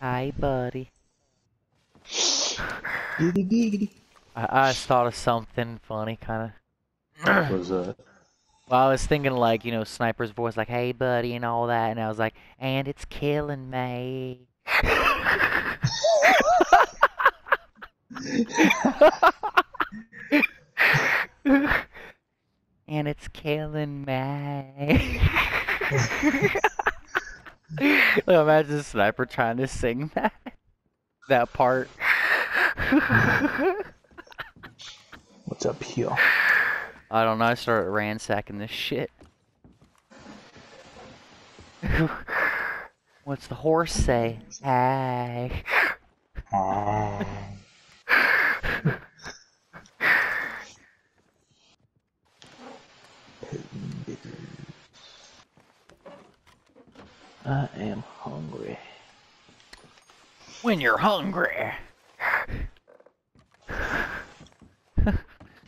Hi, buddy. Giggity giggity. I, I just thought of something funny, kind of. What was that? Well, I was thinking like, you know, Sniper's voice, like, hey, buddy, and all that, and I was like, and it's killing me. and it's killing me. like, imagine a Sniper trying to sing that. That part. What's up here? I don't know, I started ransacking this shit. What's the horse say? Hey. Ah. I am hungry. When you're hungry.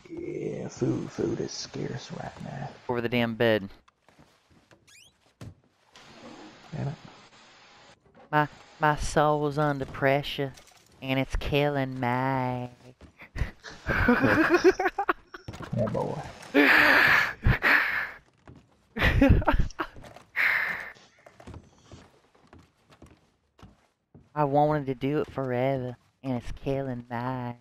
Yeah, food, food is scarce right now. Over the damn bed. Damn it. My my soul's under pressure and it's killing me. Yeah, boy. I wanted to do it forever, and it's killing me.